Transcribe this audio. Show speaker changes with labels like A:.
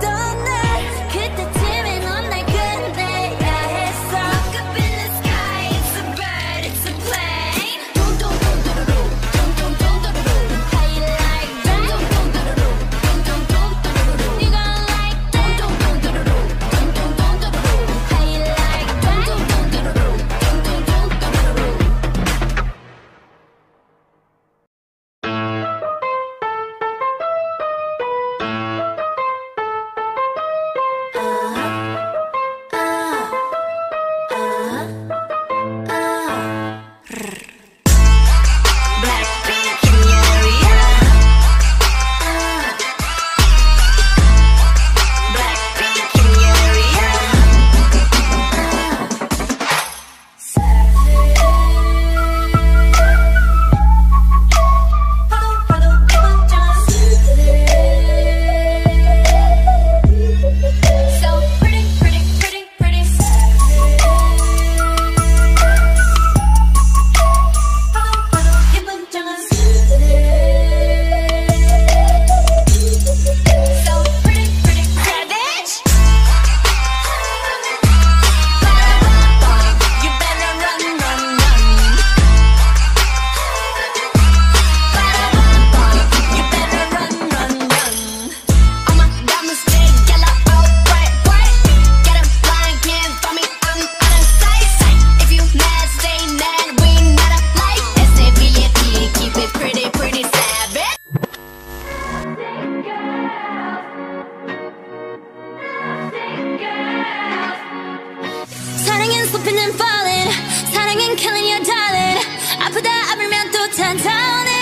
A: done
B: and falling. 사랑은 killing your darling. 아프다 아물면 또 탄다운해.